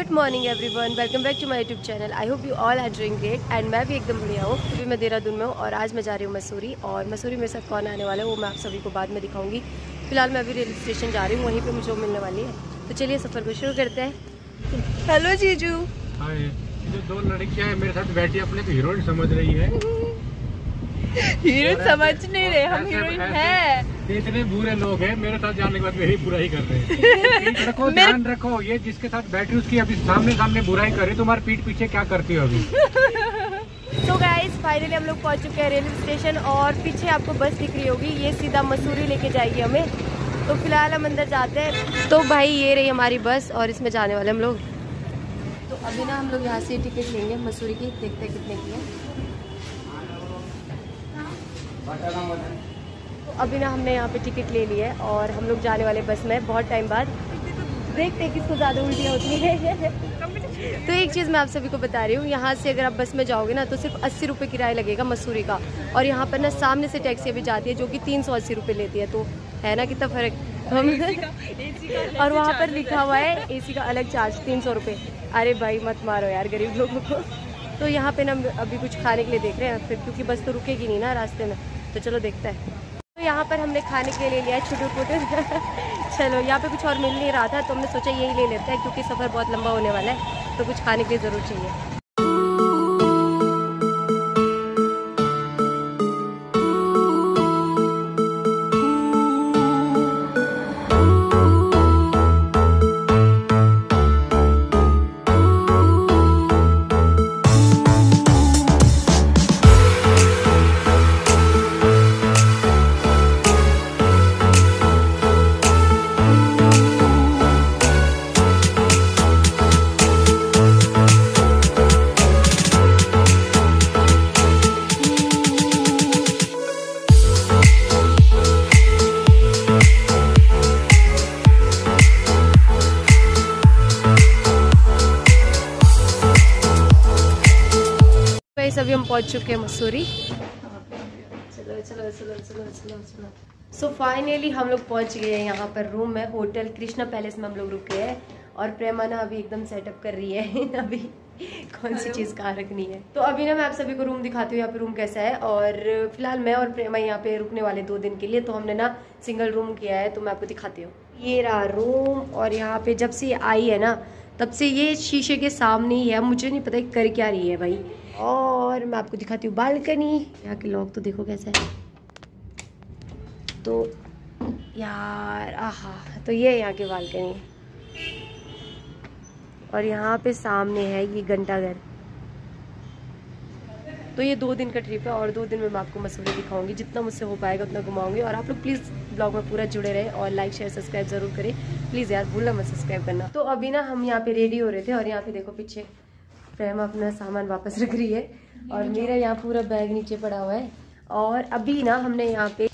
Good morning everyone welcome back to my YouTube channel I hope you all are doing great and मैं भी एकदम बढ़िया हूँ। अभी मैं देहरादून में हूँ, और आज मैं जा रही हूँ मसूरी, और मसूरी मेरे साथ कौन आने वाला है वो मैं आप सभी को बाद में दिखाऊँगी। फ़िलहाल मैं अभी रेलवे स्टेशन जा रही हूँ, वहीं पर मुझे मिलने वाली है। तो चलिए, सफ़र को शुरू करते हैं। हेलो जीजू जो दो लड़कियाँ मेरे साथ बैठी, अपने को हीरोइन समझ रही है। हीरोइन समझ नहीं रहे हम हीरोइन है। इतने बुरे लोग हैं मेरे साथ जाने के बाद मेरी बुराई कर रहे हैं। रखो ध्यान रखो ये जिसके साथ बैठी उसकी अभी सामने सामने बुराई कर रही तुम्हारे पीठ पीछे क्या करती हो अभी? सो गाइस फाइनली हम लोग पहुँच चुके हैं रेलवे स्टेशन और पीछे आपको बस दिख रही होगी ये सीधा मसूरी लेके जाएगी हमें। तो फ़िलहाल हम अंदर जाते हैं। तो भाई ये रही हमारी बस और इसमें जाने वाले हम लोग। तो अभी ना हम लोग यहाँ से टिकट लेंगे मसूरी की देखते हैं कितने की है। तो अभी ना हमने यहाँ पे टिकट ले ली है और हम लोग जाने वाले बस में बहुत टाइम बाद। देखते हैं किसको ज़्यादा उल्टियाँ होती है। तो एक चीज़ मैं आप सभी को बता रही हूँ यहाँ से अगर आप बस में जाओगे ना तो सिर्फ़ अस्सी रुपये किराया लगेगा मसूरी का। और यहाँ पर ना सामने से टैक्सी भी जाती है जो कि तीन सौ अस्सी रुपये लेती है तो है ना कितना फ़र्क? हम और वहाँ पर लिखा हुआ है। एसी का अलग चार्ज तीन सौ रुपये अरे भाई मत मारो यार गरीब लोगों को। तो यहाँ पे ना अभी कुछ खाने के लिए देख रहे हैं फिर क्योंकि बस तो रुकेगी नहीं ना रास्ते में। तो चलो देखते हैं। तो यहाँ पर हमने खाने के लिए लिया है छोटे छोटे चलो, यहाँ पे कुछ और मिल नहीं रहा था तो हमने सोचा यही ले लेते हैं, क्योंकि सफ़र बहुत लंबा होने वाला है तो कुछ खाने के लिए ज़रूर चाहिए। अभी हम पहुँच चुके हैं मसूरी। चलो चलो चलो चलो चलो चलो। सो फाइनली हम लोग पहुँच गए हैं यहाँ पर रूम में होटल कृष्णा पैलेस में हम लोग रुके हैं। और प्रेमा ना अभी एकदम सेटअप कर रही है। अभी कौन सी चीज़ कहाँ रखनी है। तो अभी ना मैं आप सभी को रूम दिखाती हूँ यहाँ पे रूम कैसा है। और फ़िलहाल मैं और प्रेमा यहाँ पे रुकने वाले दो दिन के लिए तो हमने ना सिंगल रूम किया है तो मैं आपको दिखाती हूँ। ये रहा रूम और यहाँ पे जब से आई है ना तब से ये शीशे के सामने ही है। मुझे नहीं पता कर क्या रही है भाई। और मैं आपको दिखाती हूँ बालकनी। यहाँ के लॉक तो देखो कैसा है। तो यार, आहा तो ये यहाँ की बालकनी। और यहाँ पे सामने है ये घंटाघर तो ये दो दिन का ट्रिप है और दो दिन में मैं आपको मसूरी दिखाऊँगी। जितना मुझसे हो पाएगा उतना घुमाऊँगी। और आप लोग प्लीज़ ब्लॉग में पूरा जुड़े रहे और लाइक शेयर सब्सक्राइब ज़रूर करें। प्लीज़ यार, भूलना मत सब्सक्राइब करना। तो अभी ना हम यहाँ पे रेडी हो रहे थे और यहाँ पे देखो पीछे प्रेम अपना सामान वापस रख रही है और मेरा यहाँ पूरा बैग नीचे पड़ा हुआ है और अभी ना हमने यहाँ पे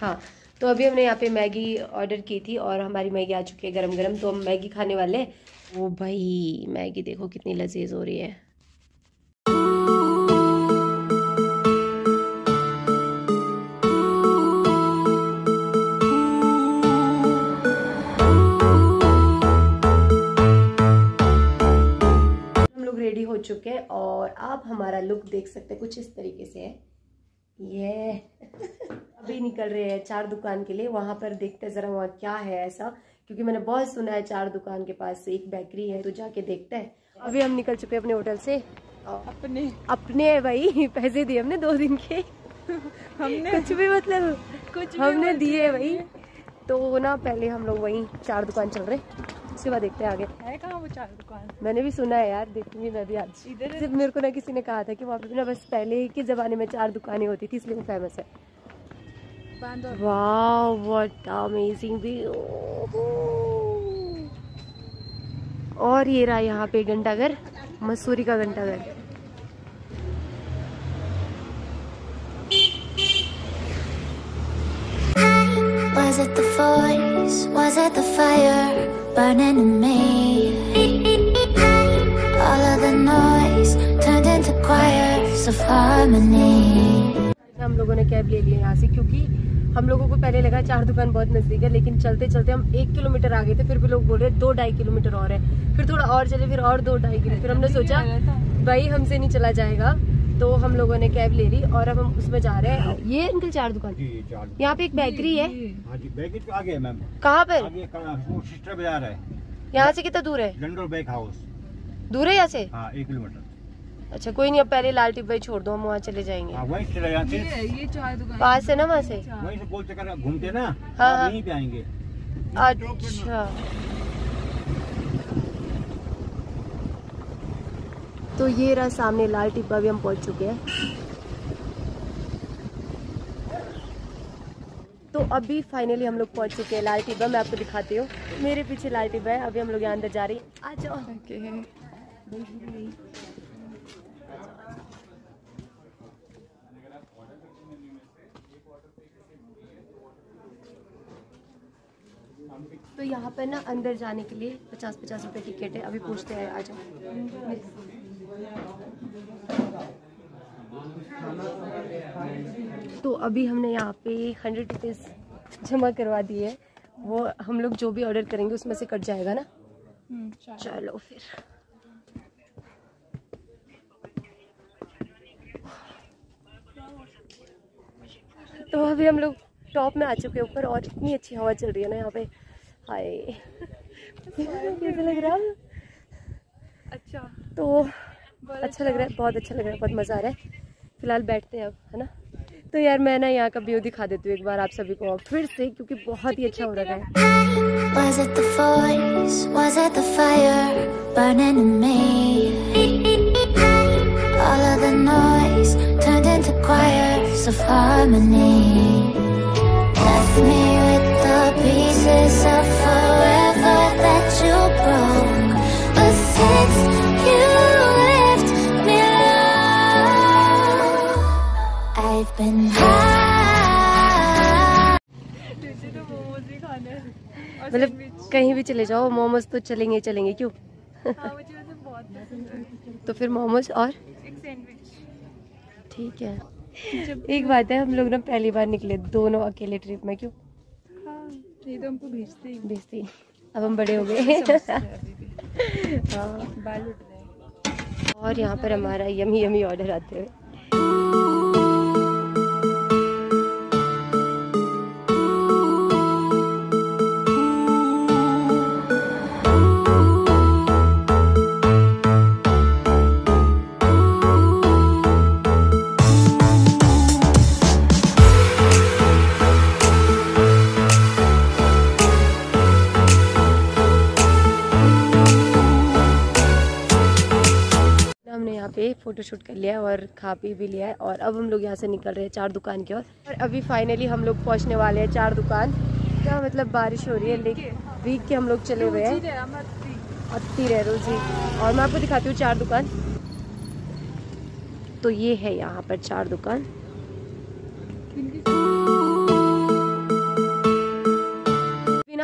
हाँ तो अभी हमने यहाँ पे मैगी ऑर्डर की थी और हमारी मैगी आ चुकी है गरम गरम तो हम मैगी खाने वाले वो भाई, मैगी देखो कितनी लजीज हो रही है। चुके हैं और आप हमारा लुक देख सकते हैं कुछ इस तरीके से है। ये अभी निकल रहे हैं चार दुकान के लिए वहाँ पर देखते हैं जरा वहाँ क्या है ऐसा क्योंकि मैंने बहुत सुना है चार दुकान के पास एक बेकरी है तो जाके देखते हैं। अभी हम निकल चुके हैं अपने होटल से। अपने। अपने भाई पैसे दिए हमने दो दिन के। हमने। कुछ भी मतलब कुछ हमने दिए भाई। तो ना पहले हम लोग वहीं चार दुकान चल रहे उसके बाद देखते हैं आगे। है कहाँ वो चार दुकान? मैंने भी सुना है यार देखूँगी मैं भी आज। इधर सिर्फ़ मेरे को ना किसी ने कहा था कि वहाँ पे ना बस पहले के जमाने में चार दुकानें होती थी इसलिए वो फ़ेमस है। व्हाट अमेजिंग व्यू और ये रहा यहाँ पे घंटाघर मसूरी का घंटाघर। Was it the voice? Was it the fire? Burning in me? All of the noise turned into choirs of harmony. हम लोगों ने कैब ले लिया यहाँ से, क्योंकि हम लोगों को पहले लगा चार दुकान बहुत नज़दीक है, लेकिन चलते चलते हम एक किलोमीटर आ गए थे, फिर भी लोग बोल रहे दो ढाई किलोमीटर और है फिर थोड़ा और चले, फिर और दो ढाई किलोमीटर फिर हमने सोचा, भाई हमसे नहीं चला जाएगा तो हम लोगों ने कैब ले ली और अब हम उसमें जा रहे हैं। ये अंकल चार दुकान? जी चार यहाँ पे एक बेकरी है। हाँ जी बैग आगे मैम कहाँ पर? है। यहाँ से कितना दूर है? लंडोर बैग हाउस दूर है यहाँ से? हाँ एक किलोमीटर। अच्छा कोई नहीं अब पहले लाल टिब्बा ही छोड़ दो हम वहाँ चले जाएँगे। हाँ पास है ना वहाँ से? वहीं से गोल चक्कर घूमते ना हाँ, हाँ। यहीं पे आएँगे। अच्छा। तो ये रहा सामने लाल टिब्बा भी हम पहुँच चुके हैं। तो अभी फाइनली हम लोग पहुँच चुके हैं लाल टिब्बा मैं आपको दिखाती हूँ। मेरे पीछे लाल टिब्बा है अभी हम लोग यहाँ अंदर जा रही हैं। आ जाओ। तो यहाँ पर ना अंदर जाने के लिए पचास पचास रुपए टिकट है। अभी पूछते हैं आ जाओ। तो अभी हमने यहाँ पे हंड्रेड रुपीज़ जमा करवा दिए। है वो हम लोग जो भी ऑर्डर करेंगे उसमें से कट जाएगा ना? चलो फिर। तो अभी हम लोग टॉप में आ चुके हैं ऊपर और इतनी अच्छी हवा चल रही है ना यहाँ पे। हाय। कैसा लग रहा? है अच्छा। तो अच्छा लग रहा है बहुत अच्छा लग रहा है बहुत मज़ा आ रहा है। फ़िलहाल बैठते हैं अब है ना? तो यार मैं ना यहाँ का व्यू दिखा देती हूँ एक बार आप सभी को और फिर से क्योंकि बहुत ही अच्छा हो रहा है। Been तो है मतलब कहीं भी चले जाओ मोमोज तो चलेंगे चलेंगे क्यों? हाँ मुझे वैसे बहुत पसंद है। तो फिर मोमोज और? एक सैंडविच ठीक है। एक बात है हम लोग ना पहली बार निकले दोनों अकेले ट्रिप में क्यों? हाँ ये तो हमको भेजते ही। अब हम बड़े हो गए। हैं अभी भी। बाल उठ रहे और यहाँ पर हमारा यमी यमी ऑर्डर आते हुए। फ़ोटो शूट कर लिया है और खा पी भी लिया है और अब हम लोग यहाँ से निकल रहे हैं चार दुकान की ओर। और अभी फाइनली हम लोग पहुँचने वाले हैं चार दुकान। क्या मतलब बारिश हो रही है? लेकिन वीक के हम लोग चले हुए हैं। अत्ती रह जी। और मैं आपको दिखाती हूँ चार दुकान। तो ये है यहाँ पर चार दुकान।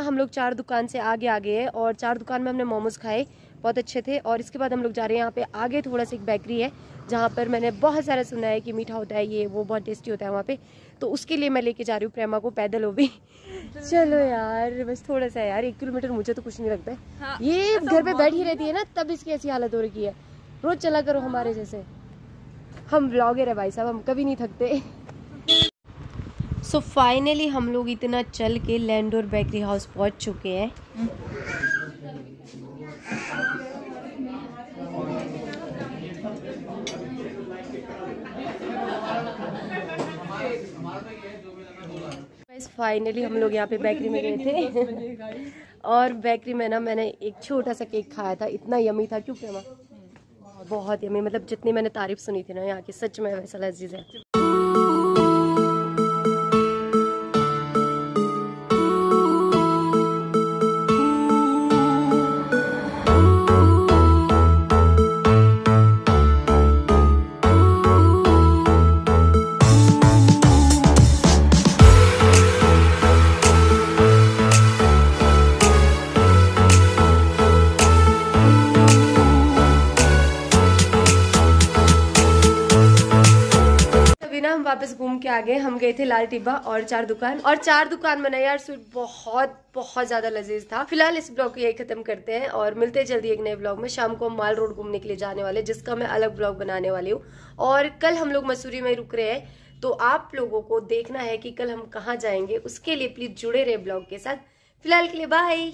हम लोग चार दुकान से आगे आ गए हैं और चार दुकान में हमने मोमोज खाए। बहुत अच्छे थे और इसके बाद हम लोग जा रहे हैं यहाँ पे आगे थोड़ा सा एक बेकरी है जहाँ पर मैंने बहुत सारा सुना है कि मीठा होता है ये वो बहुत टेस्टी होता है वहाँ पे। तो उसके लिए मैं लेके जा रही हूँ प्रेमा को पैदल हो भी। चलो यार बस थोड़ा सा यार एक किलोमीटर मुझे तो कुछ नहीं लगता है। हाँ, ये घर पे बैठी रहती है ना तब इसकी ऐसी हालत हो रही है। रोज चला करो हमारे जैसे। हम ब्लॉगर है भाई साहब हम कभी नहीं थकते। सो so फाइनली हम लोग इतना चल के लैंडोर बेकरी हाउस पहुँच चुके हैं। फाइनली हम लोग यहाँ पे बेकरी में गए थे। और बेकरी में ना मैंने एक छोटा सा केक खाया था। इतना यमी था। क्यों बहुत यमी मतलब जितनी मैंने तारीफ़ सुनी थी ना यहाँ की, सच में वैसा लजीज है। गए थे लाल टिब्बा और चार दुकान। और चार दुकान बनाए यार स्वीट बहुत बहुत ज़्यादा लजीज था। फ़िलहाल इस ब्लॉग को यही खत्म करते हैं और मिलते हैं जल्दी एक नए ब्लॉग में। शाम को माल रोड घूमने के लिए जाने वाले, जिसका मैं अलग ब्लॉग बनाने वाली हूँ। और कल हम लोग मसूरी में रुक रहे हैं तो आप लोगों को देखना है कि कल हम कहाँ जाएँगे। उसके लिए प्लीज़ जुड़े रहे ब्लॉग के साथ। फ़िलहाल के लिए बाय